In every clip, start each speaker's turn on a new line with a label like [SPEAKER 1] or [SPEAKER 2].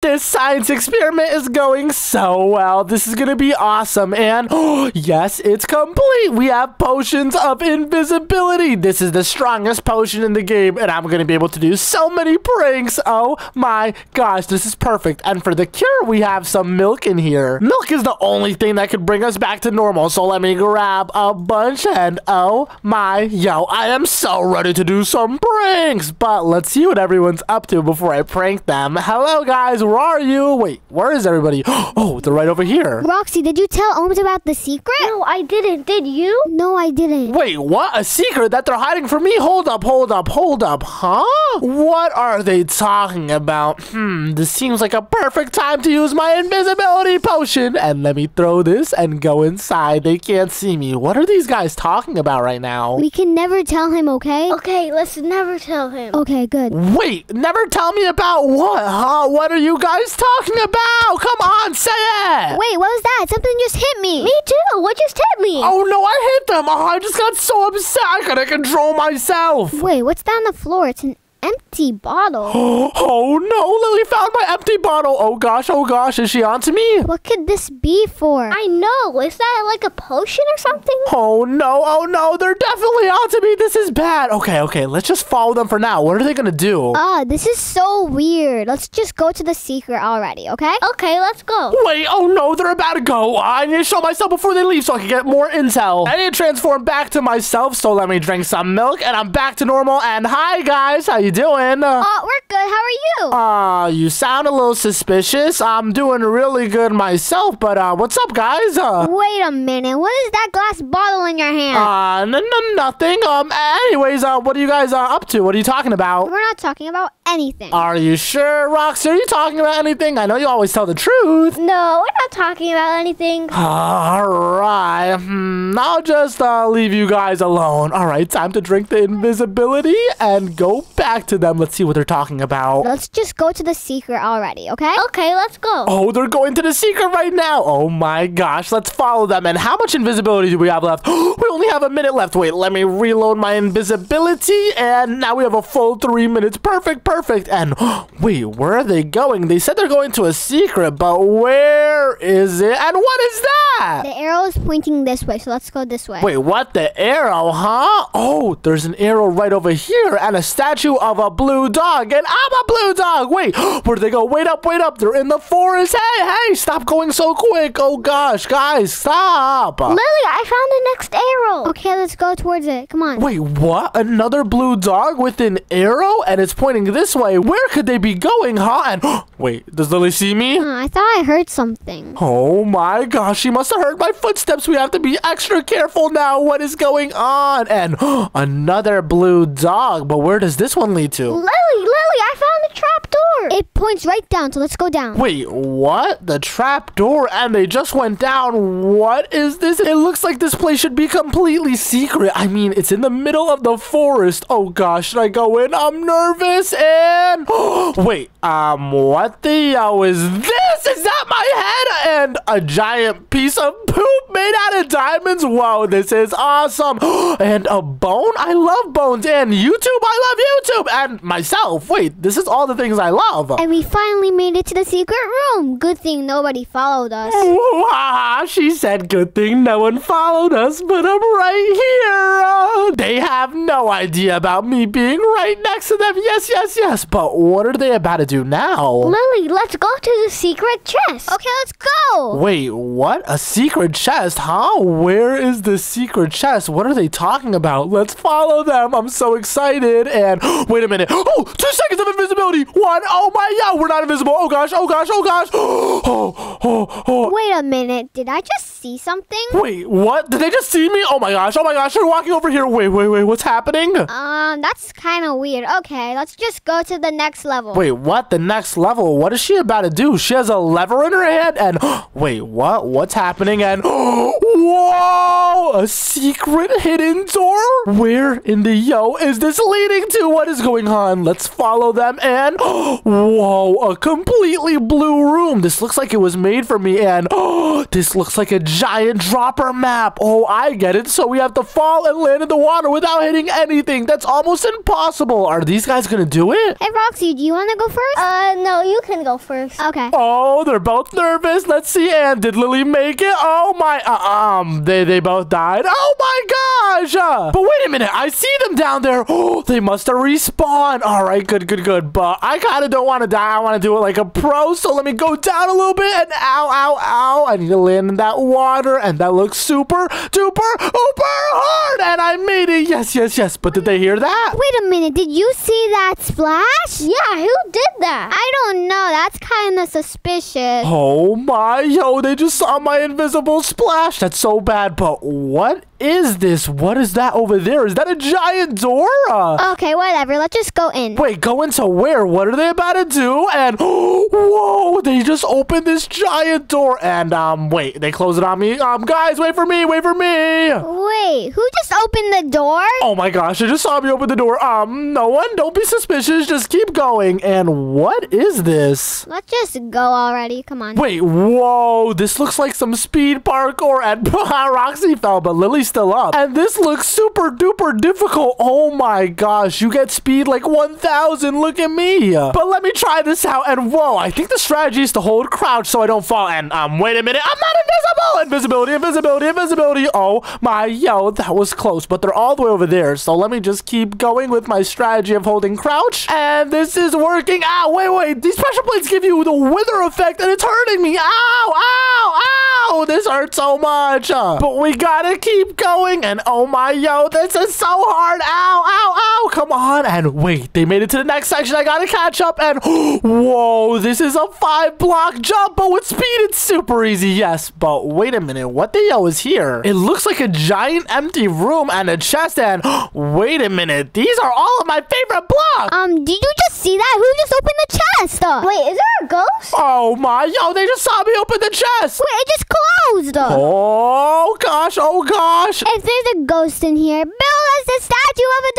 [SPEAKER 1] This science experiment is going so well. This is going to be awesome. And oh, yes, it's complete. We have potions of invisibility. This is the strongest potion in the game. And I'm going to be able to do so many pranks. Oh my gosh, this is perfect. And for the cure, we have some milk in here. Milk is the only thing that could bring us back to normal. So let me grab a bunch. And oh my, yo, I am so ready to do some pranks. But let's see what everyone's up to before I prank them. Hello, guys where are you? Wait, where is everybody? Oh, they're right over here.
[SPEAKER 2] Roxy, did you tell Omz about the secret?
[SPEAKER 3] No, I didn't. Did you?
[SPEAKER 2] No, I didn't.
[SPEAKER 1] Wait, what? A secret that they're hiding from me? Hold up, hold up, hold up. Huh? What are they talking about? Hmm, this seems like a perfect time to use my invisibility potion. And let me throw this and go inside. They can't see me. What are these guys talking about right now?
[SPEAKER 2] We can never tell him, okay?
[SPEAKER 3] Okay, let's never tell him.
[SPEAKER 2] Okay, good.
[SPEAKER 1] Wait, never tell me about what, huh? What are you guys talking about? Come on, say it.
[SPEAKER 2] Wait, what was that? Something just hit me.
[SPEAKER 3] Me too. What just hit me?
[SPEAKER 1] Oh no, I hit them. Oh, I just got so upset. I couldn't control myself.
[SPEAKER 2] Wait, what's that on the floor? It's an empty bottle.
[SPEAKER 1] oh no, Lily found my empty bottle. Oh gosh, oh gosh, is she onto me?
[SPEAKER 2] What could this be for?
[SPEAKER 3] I know. Is that like a potion or something?
[SPEAKER 1] Oh no, oh no, they're definitely onto me. This is bad. Okay, okay, let's just follow them for now. What are they gonna do?
[SPEAKER 2] Ah, uh, this is so weird. Let's just go to the secret already, okay?
[SPEAKER 3] Okay, let's go.
[SPEAKER 1] Wait, oh no, they're about to go. I need to show myself before they leave so I can get more intel. I need to transform back to myself, so let me drink some milk and I'm back to normal. And hi guys, how you doing?
[SPEAKER 2] Uh, oh, we're good. How are you?
[SPEAKER 1] Uh, you sound a little suspicious. I'm doing really good myself, but uh, what's up, guys? Uh,
[SPEAKER 2] Wait a minute. What is that glass bottle in your hand?
[SPEAKER 1] Uh, n- n- nothing. Um, anyways, uh, what are you guys uh, up to? What are you talking about?
[SPEAKER 2] We're not talking about anything.
[SPEAKER 1] Are you sure, Roxy? Are you talking about anything? I know you always tell the truth.
[SPEAKER 3] No, we're not talking about anything.
[SPEAKER 1] All right. Hmm, I'll just uh, leave you guys alone. All right, time to drink the invisibility and go back to them. Let's see what they're talking about.
[SPEAKER 2] Let's just go to the secret already, okay?
[SPEAKER 3] Okay, let's go.
[SPEAKER 1] Oh, they're going to the secret right now. Oh my gosh, let's follow them. And how much invisibility do we have left? we only have a minute left. Wait, let me reload my invisibility. And now we have a full three minutes. Perfect, perfect. And wait, where are they going? They said they're going to a secret, but where is it? And what is that?
[SPEAKER 2] The arrow is pointing this way, so let's go this way.
[SPEAKER 1] Wait, what? The arrow, huh? Oh, there's an arrow right over here and a statue of a blue dog. And I'm a blue dog. Wait, where'd they go? Wait up, wait up. They're in the forest. Hey, hey, stop going so quick. Oh gosh, guys, stop.
[SPEAKER 3] Lily, I found the next arrow.
[SPEAKER 2] Okay, let's go towards it. Come on.
[SPEAKER 1] Wait, what? Another blue dog with an arrow and it's pointing this way. Where could they be going, huh? And wait, does Lily see me?
[SPEAKER 2] Uh, I thought I heard something.
[SPEAKER 1] Oh my gosh, she must have heard my footsteps. We have to be extra careful now. What is going on? And another blue dog. But where does this one lead to?
[SPEAKER 3] Lily, Lily, I found the trap door.
[SPEAKER 2] It points right down, so let's go down.
[SPEAKER 1] Wait, what? The trap door and they just went down. What is this? It looks like this place should be completely secret. I mean, it's in the middle of the forest. Oh gosh, should I go in? I'm nervous and wait, um, what the hell is this? Is that my head and a giant piece of poop made out of diamonds? Whoa, this is awesome. and a bone? I love bones and YouTube. I love YouTube and myself. Wait, this is all the things I love.
[SPEAKER 2] And we finally made it to the secret room. Good thing nobody followed us.
[SPEAKER 1] Wow, she said good thing no one followed us, but I'm right here. Uh, they have no idea about me being right next to them. Yes, yes, yes. But what are they about to do now?
[SPEAKER 3] Lily, let's go to the secret chest.
[SPEAKER 2] Okay, let's go.
[SPEAKER 1] Wait, what? A secret chest, huh? Where is the secret chest? What are they talking about? Let's follow them. I'm so excited. And wait a minute. Oh, two seconds of invisibility. One. Oh my, god, we're not invisible. Oh gosh, oh gosh, oh gosh. Oh, oh, oh.
[SPEAKER 2] Wait a minute. Did I just see something?
[SPEAKER 1] Wait, what? Did they just see me? Oh my gosh, oh my gosh, they're walking over here. Wait, wait, wait, what's happening?
[SPEAKER 2] Um, that's kind of weird. Okay, let's just go to the next level.
[SPEAKER 1] Wait, what? The next level? What is she about to do? She has a lever in her hand and wait, what? What's happening? And whoa! Whoa, a secret hidden door? Where in the yo is this leading to? What is going on? Let's follow them and whoa, a completely blue room. This looks like it was made for me and this looks like a giant dropper map. Oh, I get it. So we have to fall and land in the water without hitting anything. That's almost impossible. Are these guys gonna do it?
[SPEAKER 2] Hey, Roxy, do you want to go first?
[SPEAKER 3] Uh, no, you can go first.
[SPEAKER 2] okay.
[SPEAKER 1] Oh, they're both nervous. Let's see. And did Lily make it? Oh my, uh, um, they they both died. Oh my gosh! Uh, but wait a minute, I see them down there. Oh, they must have respawned. All right, good, good, good. But I kind of don't want to die. I want to do it like a pro. So let me go down a little bit. And ow, ow, ow! I need to land in that water, and that looks super, duper, super hard. And I made it. Yes, yes, yes. But did they hear that?
[SPEAKER 2] Wait a minute. Did you see that splash?
[SPEAKER 3] Yeah, who did that?
[SPEAKER 2] I don't know. That's kind of suspicious.
[SPEAKER 1] Oh my, yo, they just saw my invisible splash. That's so bad. But what is this? What is that over there? Is that a giant door?
[SPEAKER 2] Okay, whatever. Let's just go in.
[SPEAKER 1] wait, go into where? What are they about to do? And whoa, they just opened this giant door. And um, wait, they close it on me. Um, guys, wait for me. Wait for me.
[SPEAKER 2] Wait, who just opened the door?
[SPEAKER 1] Oh my gosh, they just saw me open the door. Um, no one, don't be suspicious. Just keep going. And what is this?
[SPEAKER 2] Let's just go already. Come on.
[SPEAKER 1] Wait, whoa, this looks like some speed parkour and Roxy fell, but Lily's still up. And this looks super duper difficult. Oh my gosh, you get speed like 1000. Look at me. But let me try this out. And whoa, I think the strategy is to hold crouch so I don't fall. And um, wait a minute, I'm not invisible. Invisibility, invisibility, invisibility. Oh my, yo, that was close. But they're all the way over there. So let me just keep going with my strategy of holding crouch. And this is working. Ow, wait, wait. These pressure plates give you the wither effect and it's hurting me. Ow, ow, ow. This hurts so much. But we gotta keep going. And oh my, yo, this is so hard. Ow, ow, ow. Come on. And wait, they made it to the next section. I gotta catch up. And whoa, this is a five block jump. But with speed, it's super easy. Yes. But wait a minute. What the hell is here? It looks like a giant empty room and a chest. And wait a minute. These are all of my favorite blocks.
[SPEAKER 2] Um, did you just see that? Who just opened the chest? Wait,
[SPEAKER 3] Wait, is there a ghost?
[SPEAKER 1] Oh my, yo, they just saw me open the chest.
[SPEAKER 2] wait, it just
[SPEAKER 1] Oh gosh, oh gosh.
[SPEAKER 2] If there's a ghost in here, build us a statue of a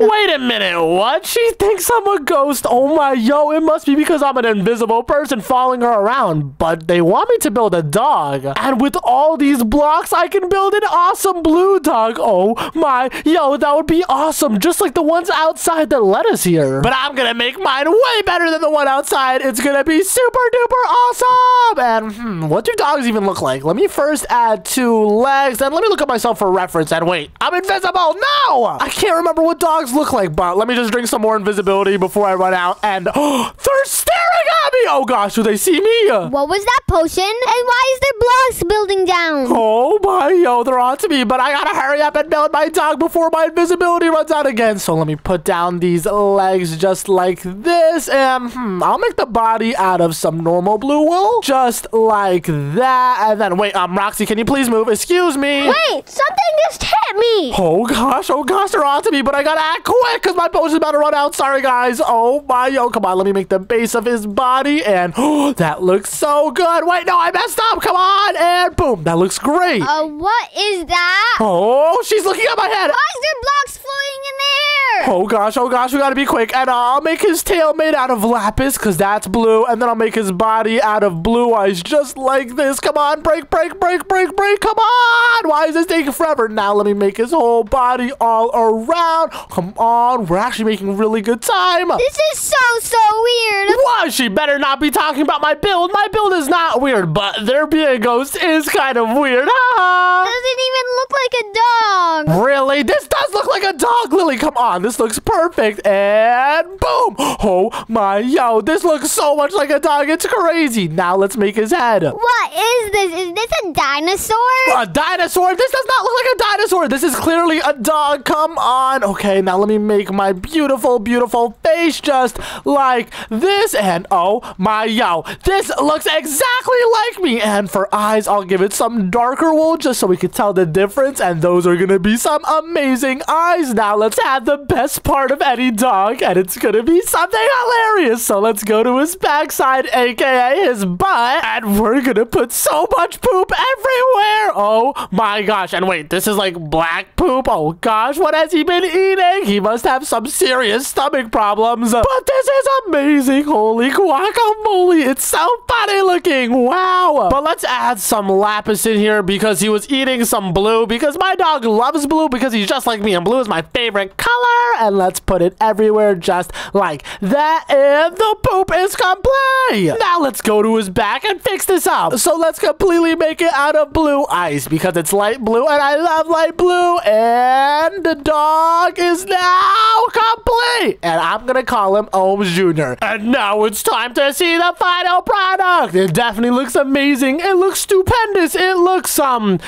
[SPEAKER 2] dog.
[SPEAKER 1] Wait a minute, what? She thinks I'm a ghost. Oh my, yo, it must be because I'm an invisible person following her around. But they want me to build a dog. And with all these blocks, I can build an awesome blue dog. Oh my, yo, that would be awesome. Just like the ones outside that let us here. But I'm gonna make mine way better than the one outside. It's gonna be super duper awesome. And hmm, what do dogs even look like? Let me first add two legs, and let me look at myself for reference. And wait, I'm invisible. No, I can't remember what dogs look like. But let me just drink some more invisibility before I run out. And oh, they're staring at me. Oh gosh, do they see me?
[SPEAKER 2] What was that potion? And why is there blocks building down?
[SPEAKER 1] Oh my, yo, they're on to me, but I gotta hurry up and build my dog before my invisibility runs out again. So let me put down these legs just like this, and hmm, I'll make the body out of some normal blue wool, just like that. And then wait, um, Roxy, can you please move? Excuse me.
[SPEAKER 3] Wait, something just hit me.
[SPEAKER 1] Oh gosh, oh gosh, they're on to me, but I gotta act quick because my potion's about to run out. Sorry, guys. Oh my, yo, come on, let me make the base of his body, and oh, that looks so good. Wait, no, I messed up. Come on, and boom, that looks great.
[SPEAKER 2] Uh, what is that?
[SPEAKER 1] Oh, she's looking at my head.
[SPEAKER 2] Why is there blocks floating in the air?
[SPEAKER 1] Oh gosh, oh gosh, we gotta be quick. And uh, I'll make his tail made out of lapis, because that's blue. And then I'll make his body out of blue ice, just like this. Come on, break, break, break, break, break. Come on. Why is this taking forever? Now let me make his whole body all around. Come on, we're actually making really good time.
[SPEAKER 2] This is so, so weird.
[SPEAKER 1] Why? She better not be talking about my build. My build is not weird, but there being a ghost is kind of weird.
[SPEAKER 2] Doesn't even look like a dog.
[SPEAKER 1] Really? This does look like a dog, Lily. Come on, this looks perfect. And boom. Oh my, yo, this looks so much like a dog. It's crazy. Now let's make his head.
[SPEAKER 2] What is this? Is this a dinosaur?
[SPEAKER 1] A dinosaur? This does not look like a dinosaur. This is clearly a dog. Come on. Okay, now let me make my beautiful, beautiful face just like this. And oh my, yo, this looks exactly like me. And for eyes, I'll give it some darker wool just so we can tell the difference. And those are going to be some amazing eyes. Now let's add the best part of any dog, and it's gonna be something hilarious. So let's go to his backside, aka his butt, and we're gonna put so much poop everywhere. Oh my gosh. And wait, this is like black poop. Oh gosh, what has he been eating? He must have some serious stomach problems. But this is amazing. Holy guacamole. It's so funny looking. Wow. But let's add some lapis in here because he was eating some blue because my dog loves blue because he's just like me and blue is my favorite color. And let's put it everywhere just like that. And the poop is complete. Now let's go to his back and fix this up. So let's completely make it out of blue ice because it's light blue and I love light blue. And the dog is now complete. And I'm to call him Omz Jr. And now it's time to see the final product. It definitely looks amazing. It looks stupendous. It looks, um,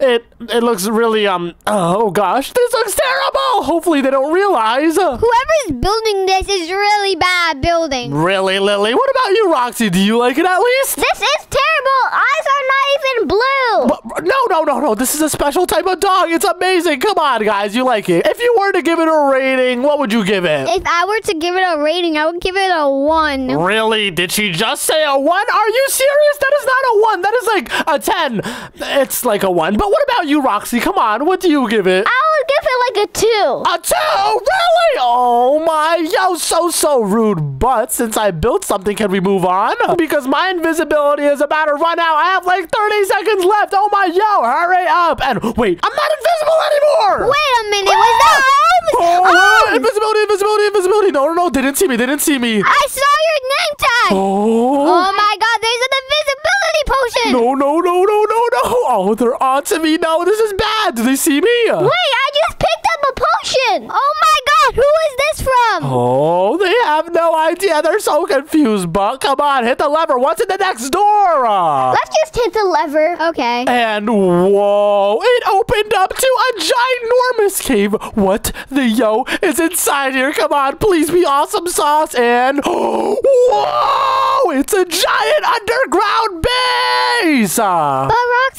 [SPEAKER 1] it, it looks really, um, oh gosh, this looks terrible. Hopefully they don't realize.
[SPEAKER 2] Whoever's building this is really bad building.
[SPEAKER 1] Really, Lily? What about you, Roxy? Do you like it at least?
[SPEAKER 3] This is terrible. Eyes are not even blue.
[SPEAKER 1] But- No, no, no, no. This is a special type of dog. It's amazing. Come on, guys. You like it. If you were to give it a rating, what would you give it?
[SPEAKER 2] If I were to give it a rating, I would give it a one.
[SPEAKER 1] Really? Did she just say a one? Are you serious? That is not a one. That is like a 10. It's like a one. But what about you, Roxy? Come on. What do you give it?
[SPEAKER 3] I would give it like a two.
[SPEAKER 1] A two? Really? Oh my, yo, so, so rude. But since I built something, can we move on? Because my invisibility is about to run out. I have like 30 seconds left. Oh my, yo, hurry up. And wait, I'm not invisible anymore.
[SPEAKER 2] Wait a minute, was that ah! Omz?
[SPEAKER 1] Oh,
[SPEAKER 2] Omz!
[SPEAKER 1] invisibility, invisibility, invisibility. No, no, no. Didn't see me. They didn't see me.
[SPEAKER 2] I saw your name tag.
[SPEAKER 1] Oh.
[SPEAKER 2] Oh my god, there's an invisibility potion.
[SPEAKER 1] No, no, no, no, no, no. Oh, they're on to me. now. this is bad. Do they see me?
[SPEAKER 3] Wait, I just picked up a potion.
[SPEAKER 2] Oh my god, who is this from?
[SPEAKER 1] Oh, they have no idea. They're so confused. But come on, hit the lever. What's in the next door?
[SPEAKER 3] Let's just hit the lever.
[SPEAKER 2] Okay.
[SPEAKER 1] and whoa, it opened up to a ginormous cave. What the yo is inside here? Come on, please be awesome sauce. And whoa, it's a giant underground base.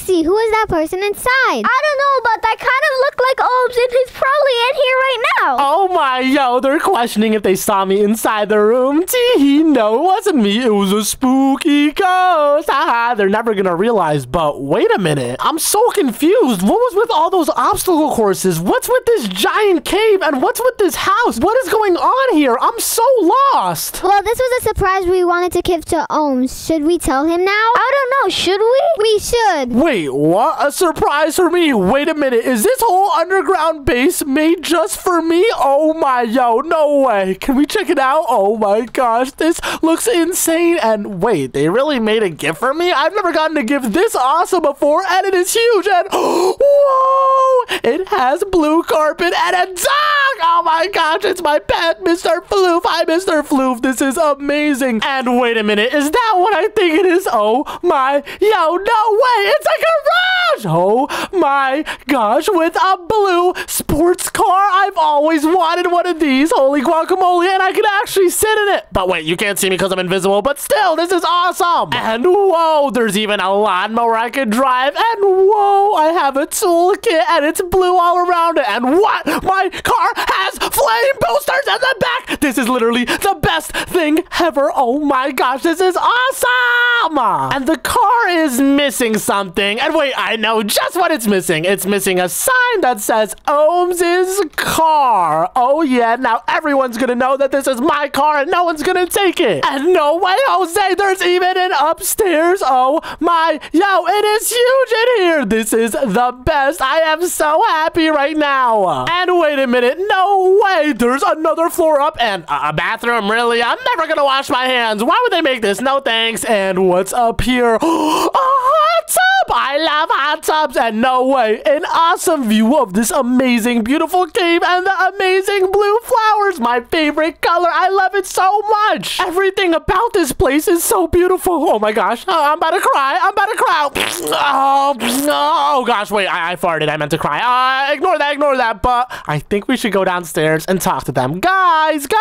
[SPEAKER 2] Roxy, who is that person inside?
[SPEAKER 3] I don't know, but that kind of looked like Omz, and he's probably in here right now.
[SPEAKER 1] Oh my, yo, they're questioning if they saw me inside the room. Tee, no, it wasn't me. It was a spooky ghost. Haha, they're never gonna realize. But wait a minute, I'm so confused. What was with all those obstacle courses? What's with this giant cave? And what's with this house? What is going on here? I'm so lost.
[SPEAKER 2] Well, this was a surprise we wanted to give to Omz. Should we tell him now?
[SPEAKER 3] I don't know. Should we?
[SPEAKER 2] We should.
[SPEAKER 1] Wait, what? A surprise for me. Wait a minute. Is this whole underground base made just for me? Oh my, yo, no way. Can we check it out? Oh my gosh, this looks insane. And wait, they really made a gift for me? I've never gotten a gift this awesome before, and it is huge. And whoa, it has blue carpet and a dog. Oh my gosh, it's my pet, Mr. Floof. Hi, Mr. Floof. This is amazing. And wait a minute, is that what I think it is? Oh my, yo, no way. It's a garage. Oh my gosh, with a blue sports car. I've always wanted one of these. Holy guacamole, and I can actually sit in it. But wait, you can't see me because I'm invisible, but still, this is awesome. And whoa, there's even a lawnmower I can drive. And whoa, I have a toolkit and it's blue all around it. And what? My car has flame boosters in the. This is literally the best thing ever. Oh my gosh, this is awesome. And the car is missing something. And wait, I know just what it's missing. It's missing a sign that says Omz' car. Oh yeah, now everyone's gonna know that this is my car and no one's gonna take it. And no way, Jose, there's even an upstairs. Oh my, yo, it is huge in here. This is the best. I am so happy right now. And wait a minute, no way, there's another floor up and a bathroom. Really, I'm never gonna wash my hands. Why would they make this? No thanks. And what's up here? a hot tub. I love hot tubs. And no way, an awesome view of this amazing, beautiful cave and the amazing blue flowers. My favorite color. I love it so much. Everything about this place is so beautiful. Oh my gosh, Oh, I'm about to cry. I'm about to cry. Oh, oh gosh, wait, I, I farted. I meant to cry. Uh, ignore that, ignore that. But I think we should go downstairs and talk to them. Guys, guys.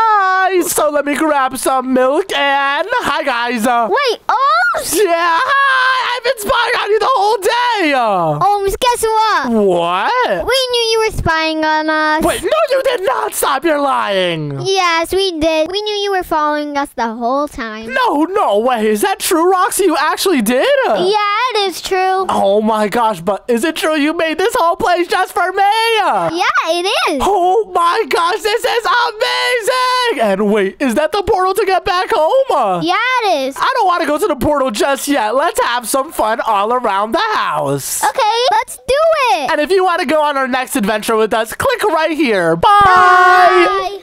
[SPEAKER 1] So let me grab some milk and hi, guys. Uh,
[SPEAKER 3] Wait, Omz?
[SPEAKER 1] yeah, hi! I've been spying on you the whole day!
[SPEAKER 2] Omz, guess what?
[SPEAKER 1] What?
[SPEAKER 2] We knew you were spying on us.
[SPEAKER 1] Wait, no, you did not. Stop your lying.
[SPEAKER 2] Yes, we did. We knew you were following us the whole time.
[SPEAKER 1] No, no way. Is that true, Roxy? You actually did?
[SPEAKER 2] Yeah, it is true.
[SPEAKER 1] Oh my gosh, but is it true you made this whole place just for me?
[SPEAKER 2] Yeah, it is.
[SPEAKER 1] Oh my gosh, this is amazing! And wait, is that the portal to get back home?
[SPEAKER 2] Yeah, it is.
[SPEAKER 1] I don't want to go to the portal just yet. Let's have some fun all around the house.
[SPEAKER 2] Okay, let's do it.
[SPEAKER 1] And if you want to go on our next adventure with us, click right here. Bye!
[SPEAKER 2] Bye.